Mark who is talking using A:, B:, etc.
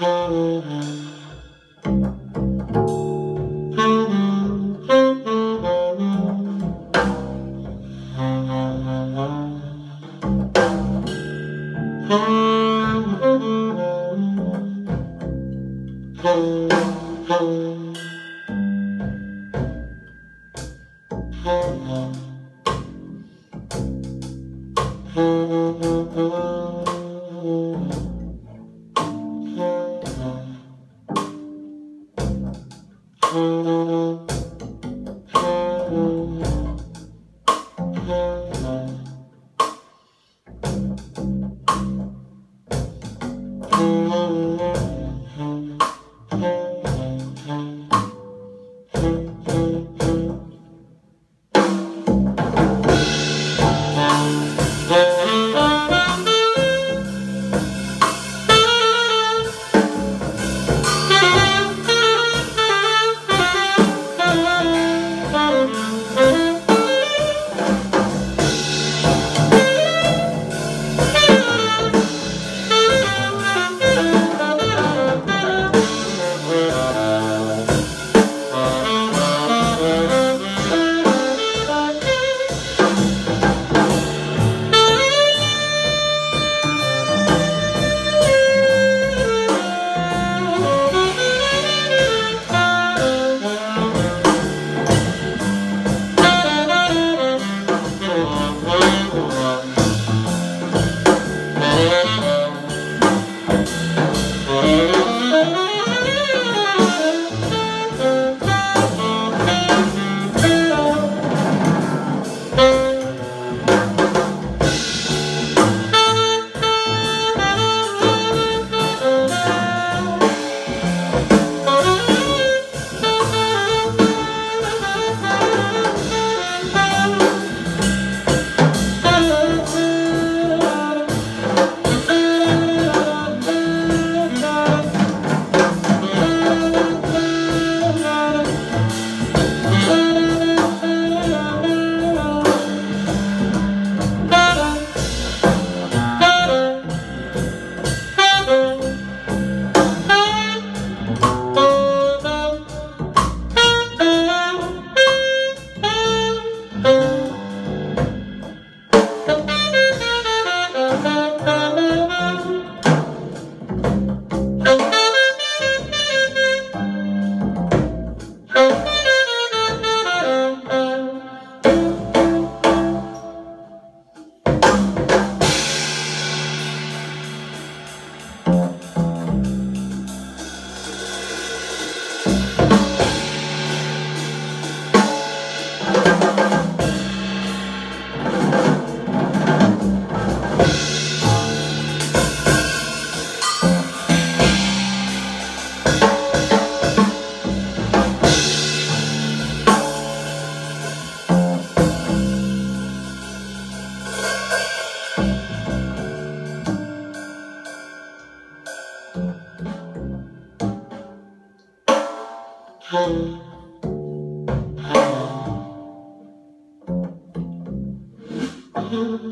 A: oh, you. Mm-hmm.